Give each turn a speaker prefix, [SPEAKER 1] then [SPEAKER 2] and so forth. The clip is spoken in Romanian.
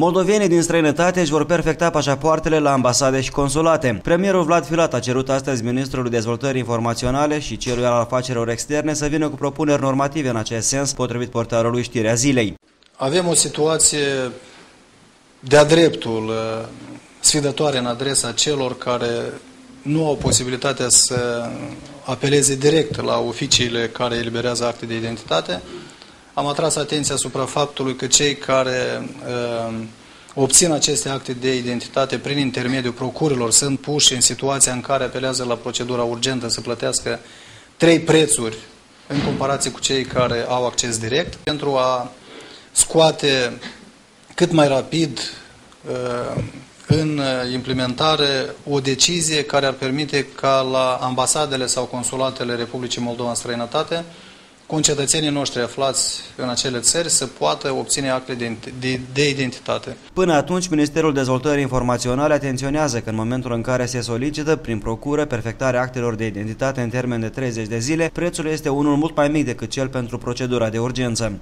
[SPEAKER 1] Moldovenii din străinătate își vor perfecta pașapoartele la ambasade și consulate. Premierul Vlad Filat a cerut astăzi Ministrului Dezvoltării Informaționale și celui al afacerilor externe să vină cu propuneri normative în acest sens, potrivit portarului Știrea Zilei.
[SPEAKER 2] Avem o situație de-a dreptul uh, sfidătoare în adresa celor care nu au posibilitatea să apeleze direct la oficiile care eliberează acte de identitate. Am atras atenția asupra faptului că cei care uh, obțin aceste acte de identitate prin intermediul procurilor sunt puși în situația în care apelează la procedura urgentă să plătească trei prețuri în comparație cu cei care au acces direct pentru a scoate cât mai rapid uh, în implementare o decizie care ar permite ca la ambasadele sau consulatele Republicii Moldova în străinătate concetățenii noștri aflați în acele țări să poată obține acte de, de, de identitate.
[SPEAKER 1] Până atunci, Ministerul Dezvoltării Informaționale atenționează că în momentul în care se solicită prin procură perfectarea actelor de identitate în termen de 30 de zile, prețul este unul mult mai mic decât cel pentru procedura de urgență.